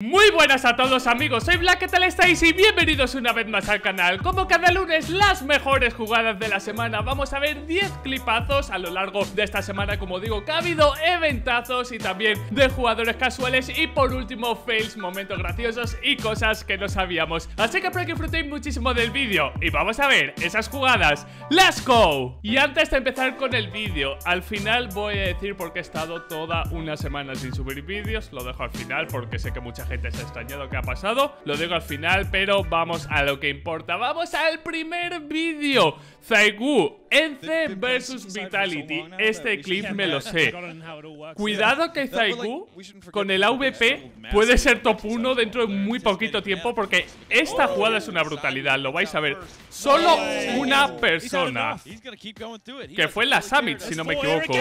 Muy buenas a todos amigos, soy Black, ¿qué tal estáis? Y bienvenidos una vez más al canal. Como cada lunes, las mejores jugadas de la semana. Vamos a ver 10 clipazos a lo largo de esta semana. Como digo, que ha habido eventazos y también de jugadores casuales. Y por último, fails, momentos graciosos y cosas que no sabíamos. Así que espero que disfrutéis muchísimo del vídeo. Y vamos a ver esas jugadas. ¡Let's go! Y antes de empezar con el vídeo Al final voy a decir por qué he estado toda una semana sin subir vídeos. Lo dejo al final porque sé que mucha gente se ha extrañado qué ha pasado. Lo digo al final, pero vamos a lo que importa. Vamos al primer vídeo. Zaigu, Ence vs Vitality. Este clip me lo sé. Cuidado que Zaigu con el AVP puede ser top 1 dentro de muy poquito tiempo porque esta jugada es una brutalidad, lo vais a ver. Solo una persona. Que fue en la Summit, si no me equivoco.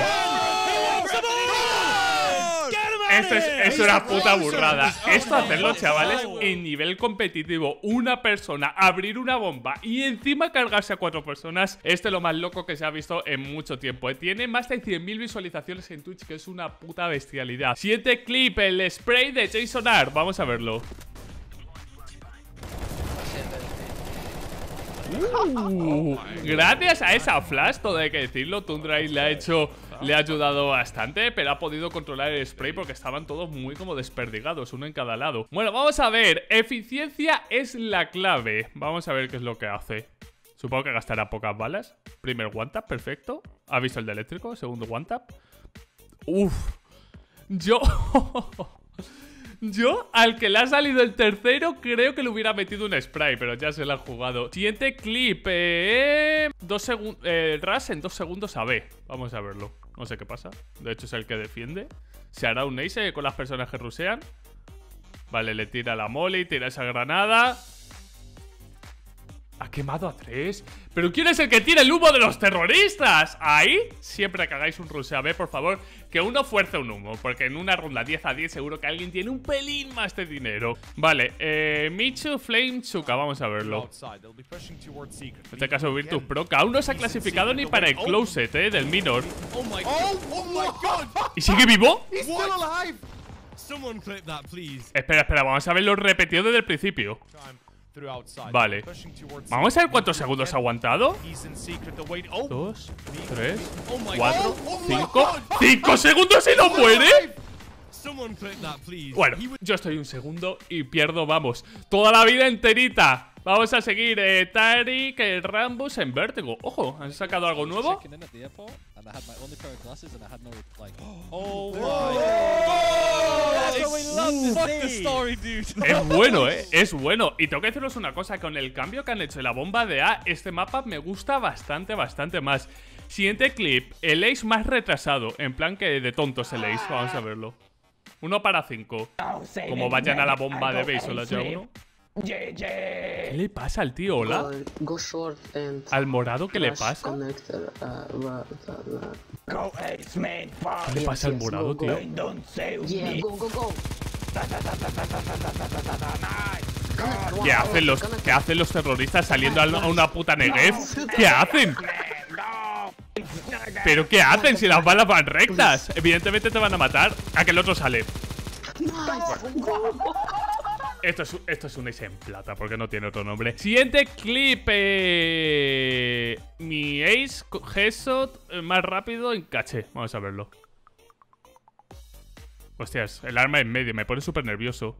Esto es, una puta burrada. Esto hacerlo, chavales, en nivel competitivo. Una persona, abrir una bomba y encima cargarse a cuatro personas. Este es lo más loco que se ha visto en mucho tiempo. Tiene más de 100.000 visualizaciones en Twitch, que es una puta bestialidad. Siguiente clip, el spray de Jason R. Vamos a verlo. Uh, gracias a esa flash, todo hay que decirlo, Tundra le ha hecho le ha ayudado bastante, pero ha podido controlar el spray porque estaban todos muy como desperdigados, uno en cada lado. Bueno, vamos a ver, eficiencia es la clave. Vamos a ver qué es lo que hace. Supongo que gastará pocas balas. Primer one tap, perfecto. Ha visto el de eléctrico, segundo one tap. Uf. Yo... Yo, al que le ha salido el tercero, creo que le hubiera metido un spray, pero ya se lo ha jugado. Siguiente clip. Eh, dos segundos. Eh, Ras en dos segundos a B. Vamos a verlo. No sé qué pasa. De hecho, es el que defiende. Se hará un ace con las personas que rusean. Vale, le tira la molly, tira esa granada. Ha quemado a tres. ¿Pero quién es el que tira el humo de los terroristas? Ahí, siempre que hagáis un rusea B, por favor, que uno fuerce un humo. Porque en una ronda 10 a 10 seguro que alguien tiene un pelín más de dinero. Vale, eh, Michu, Flame, Chuka, vamos a verlo. En este caso, Virtus Pro, que aún no se ha clasificado ni para el closet, eh, del minor. ¿Y sigue vivo? Espera, espera, vamos a verlo repetido desde el principio. Vale. Vamos a ver cuántos segundos ha aguantado. Dos, tres, cuatro, cinco. ¡Cinco segundos y no muere! Bueno, yo estoy un segundo y pierdo, vamos, toda la vida enterita. Vamos a seguir eh, Tarik, el Rambus en Vértigo. Ojo, ¿han sacado algo nuevo? Es bueno, eh. Es bueno. Y tengo que deciros una cosa: con el cambio que han hecho en la bomba de A, este mapa me gusta bastante, bastante más. Siguiente clip: el ace más retrasado. En plan que de tontos el ace. Vamos a verlo. Uno para cinco. Como vayan a la bomba de base, ¿o ya uno? ¿Qué le pasa al tío? ¿Hola? ¿Al morado qué le pasa? ¿Qué le pasa al morado, tío? ¿Qué hacen los, ¿qué hacen los terroristas saliendo a una puta Negev? ¿Qué hacen? ¿Pero qué hacen si las balas van rectas? Evidentemente te van a matar. A que el otro sale. Esto es, esto es un ace en plata, porque no tiene otro nombre. Siguiente clip. Eh, mi ace Gesot eh, más rápido en caché. Vamos a verlo. Hostias, el arma en medio. Me pone súper nervioso.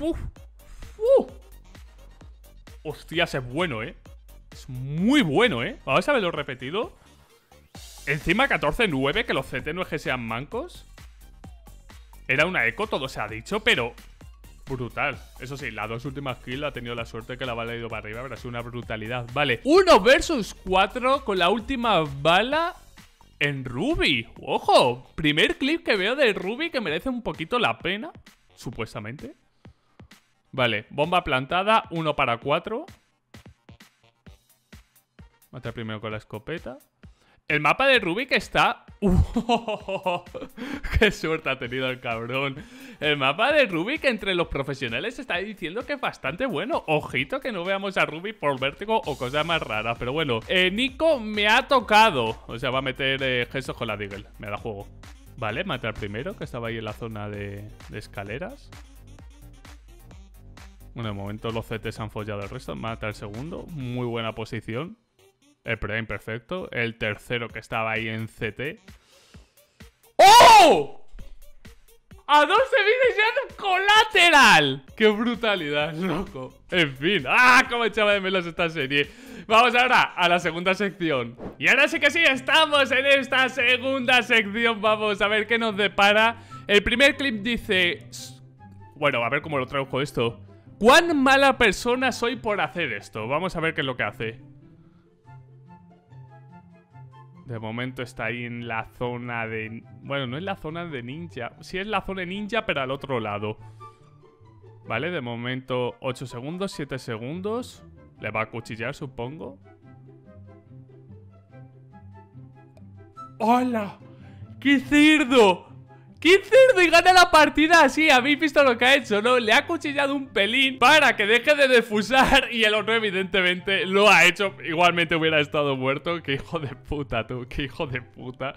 Uf, Hostias, es bueno, ¿eh? Es muy bueno, ¿eh? Vamos a verlo repetido. Encima 14-9, que los CT no es que sean mancos. Era una eco, todo se ha dicho, pero brutal. Eso sí, las dos últimas kills ha tenido la suerte que la bala ha ido para arriba, pero ha sido una brutalidad. Vale, 1 versus 4 con la última bala en Ruby. ¡Ojo! Primer clip que veo de Ruby que merece un poquito la pena, supuestamente. Vale, bomba plantada, 1 para 4. Matar primero con la escopeta. El mapa de Rubik está... ¡Qué suerte ha tenido el cabrón! El mapa de Rubik entre los profesionales está diciendo que es bastante bueno. Ojito que no veamos a Rubik por vértigo o cosas más raras. Pero bueno, eh, Nico me ha tocado. O sea, va a meter eh, con la Deagle. Me da juego. Vale, mata al primero, que estaba ahí en la zona de, de escaleras. Bueno, de momento los CT se han follado el resto. Mata al segundo. Muy buena posición. El prime perfecto. El tercero que estaba ahí en CT. ¡Oh! ¡A 12 vidas ya colateral! ¡Qué brutalidad, loco! En fin. ¡Ah! Cómo echaba de menos esta serie. Vamos ahora a la segunda sección. Y ahora sí que sí, estamos en esta segunda sección. Vamos a ver qué nos depara. El primer clip dice... Bueno, a ver cómo lo traduzco esto. ¿Cuán mala persona soy por hacer esto? Vamos a ver qué es lo que hace. De momento está ahí en la zona de... Bueno, no es la zona de ninja. Sí es la zona de ninja, pero al otro lado. Vale, de momento 8 segundos, 7 segundos. Le va a cuchillar, supongo. ¡Hola! ¡Qué cerdo! ¡Qué cerdo! Gana la partida así. Habéis visto lo que ha hecho, ¿no? Le ha cuchillado un pelín para que deje de defusar. Y el otro, evidentemente, lo ha hecho. Igualmente hubiera estado muerto. ¡Qué hijo de puta, tú! ¡Qué hijo de puta!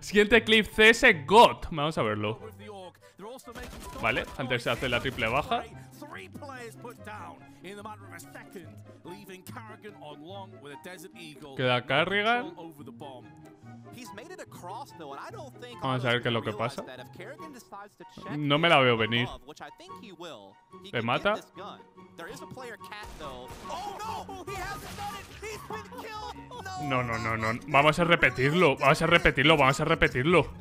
Siguiente clip: CS GOT. Vamos a verlo. Vale, antes se hace la triple baja. Queda Carrigan. Vamos a ver qué es lo que pasa. No me la veo venir. ¿Le mata? No, no, no, no. Vamos a repetirlo. Vamos a repetirlo. Vamos a repetirlo.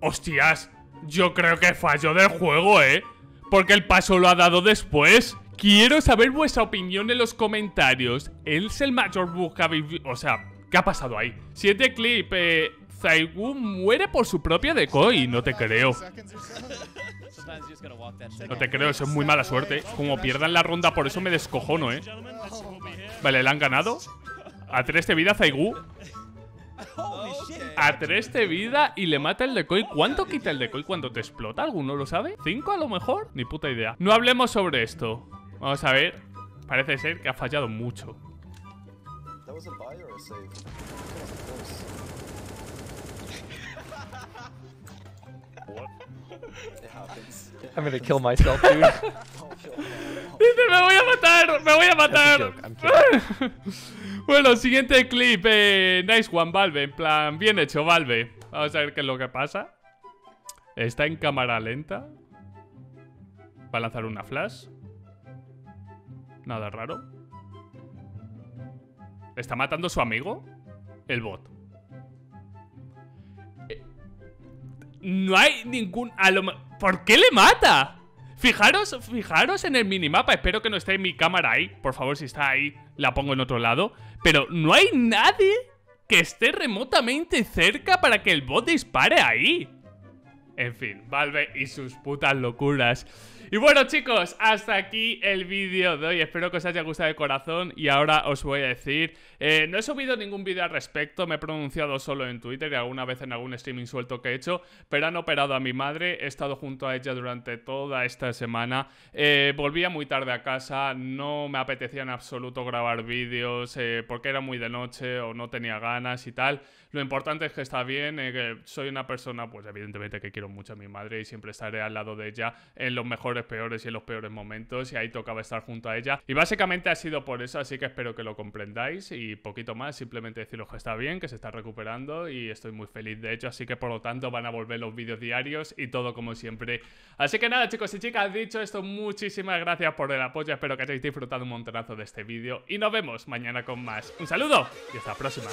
¡Hostias! Yo creo que falló del juego, ¿eh? Porque el paso lo ha dado después. Quiero saber vuestra opinión en los comentarios. ¿Él es el mayor bug que habéis O sea, ¿qué ha pasado ahí? Siete clip, eh, Zaigu muere por su propia decoy. No te creo. No te creo, eso es muy mala suerte. Como pierdan la ronda, por eso me descojono, ¿eh? Vale, ¿le han ganado? A tres de vida Zaigu. A 3 de vida y le mata el decoy. ¿Cuánto quita el decoy cuando te explota? ¿Alguno lo sabe? ¿Cinco a lo mejor? Ni puta idea. No hablemos sobre esto. Vamos a ver. Parece ser que ha fallado mucho. I'm gonna kill myself, dude. Dice, me voy a matar, me voy a matar. bueno, siguiente clip. Eh, nice one, Valve. En plan, bien hecho, Valve. Vamos a ver qué es lo que pasa. Está en cámara lenta. Va a lanzar una flash. Nada raro. ¿Está matando a su amigo? El bot. Eh, no hay ningún... ¿Por qué le mata? Fijaros, fijaros en el minimapa. Espero que no esté mi cámara ahí. Por favor, si está ahí, la pongo en otro lado. Pero no hay nadie que esté remotamente cerca para que el bot dispare ahí. En fin, Valve y sus putas locuras. Y bueno chicos, hasta aquí el vídeo de hoy, espero que os haya gustado de corazón y ahora os voy a decir, eh, no he subido ningún vídeo al respecto, me he pronunciado solo en Twitter y alguna vez en algún streaming suelto que he hecho, pero han operado a mi madre, he estado junto a ella durante toda esta semana, eh, volvía muy tarde a casa, no me apetecía en absoluto grabar vídeos eh, porque era muy de noche o no tenía ganas y tal, lo importante es que está bien, que soy una persona pues evidentemente que quiero mucho a mi madre y siempre estaré al lado de ella en los mejores peores y en los peores momentos y ahí tocaba estar junto a ella. Y básicamente ha sido por eso, así que espero que lo comprendáis y poquito más, simplemente deciros que está bien, que se está recuperando y estoy muy feliz de hecho, así que por lo tanto van a volver los vídeos diarios y todo como siempre. Así que nada chicos y chicas, dicho esto, muchísimas gracias por el apoyo, espero que hayáis disfrutado un montonazo de este vídeo y nos vemos mañana con más. Un saludo y hasta la próxima.